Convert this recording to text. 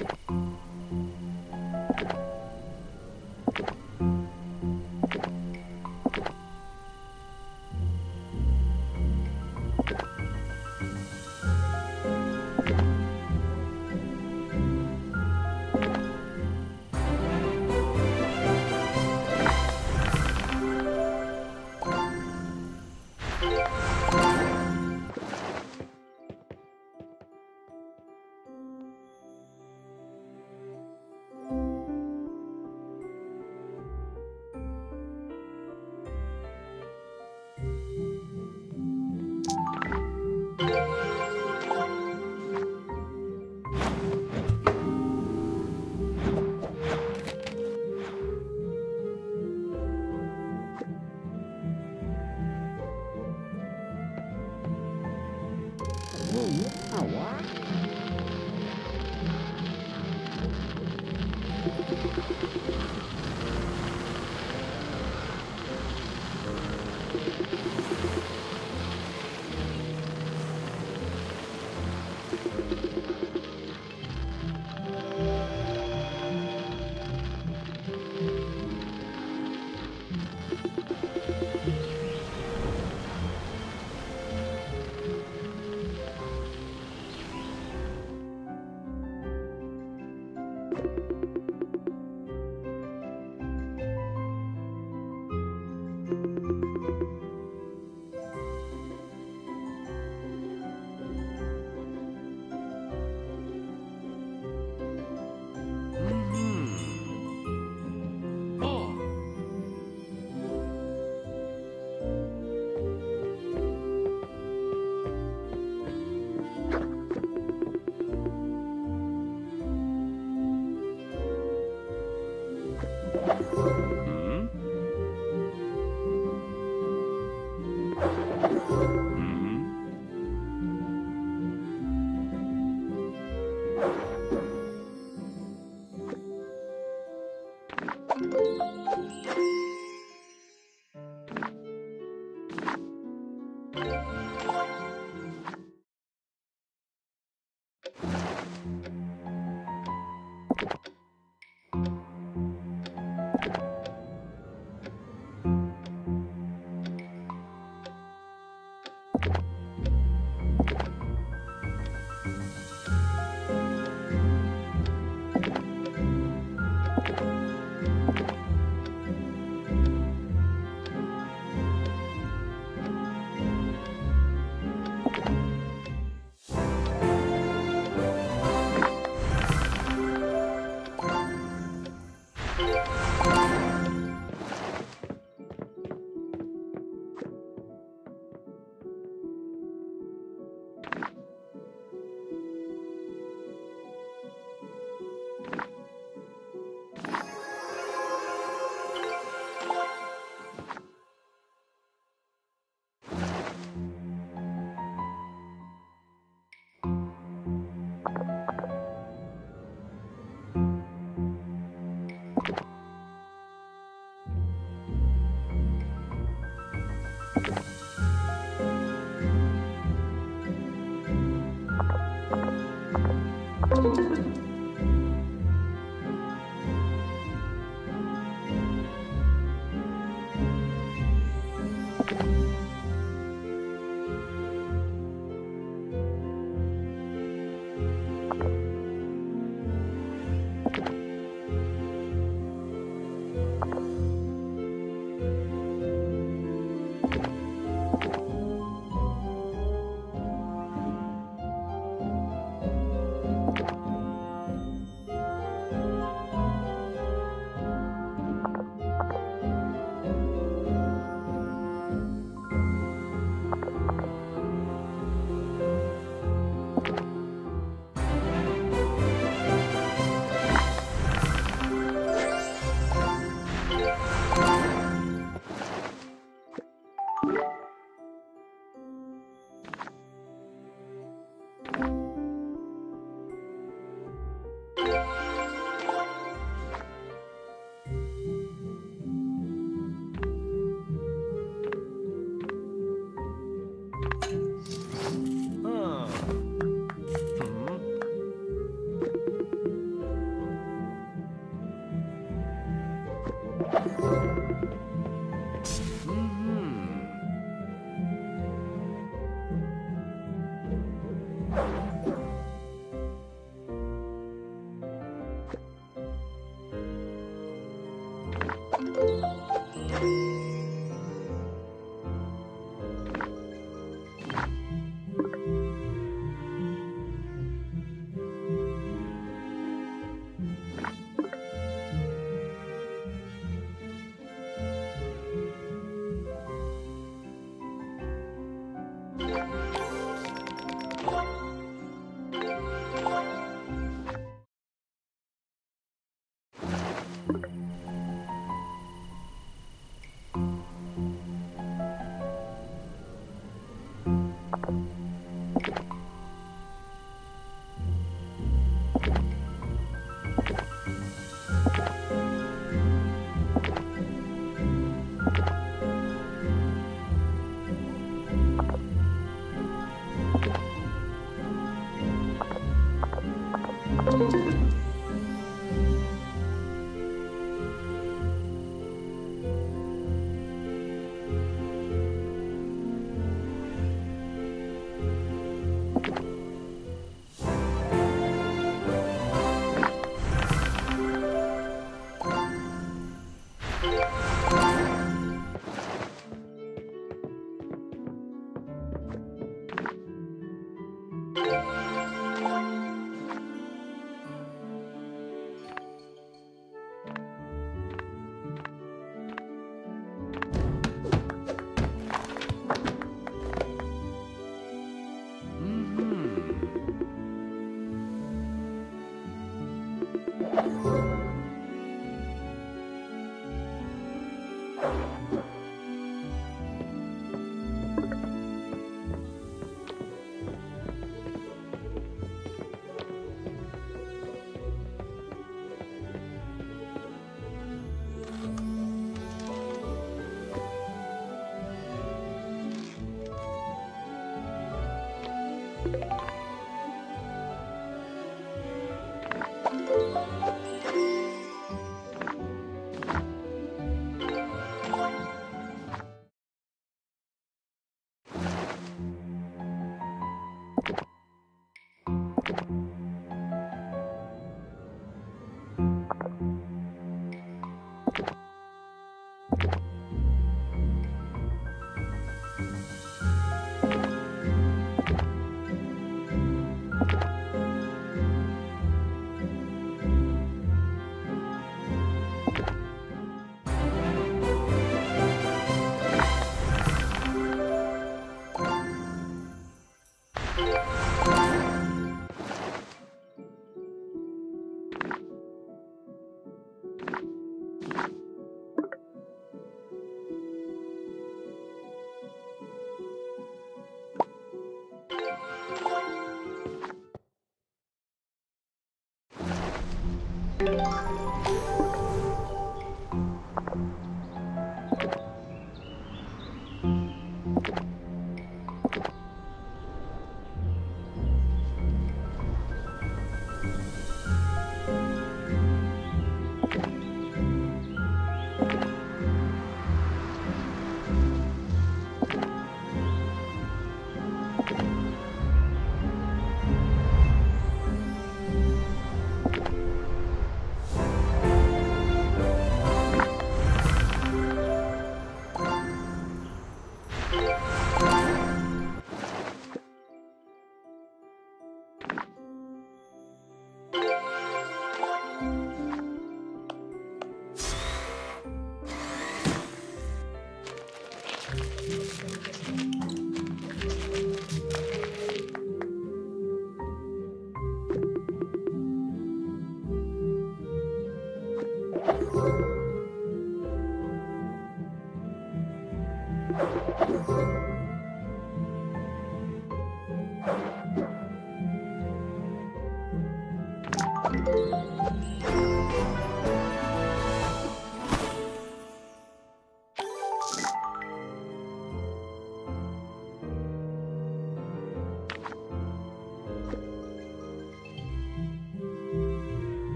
you.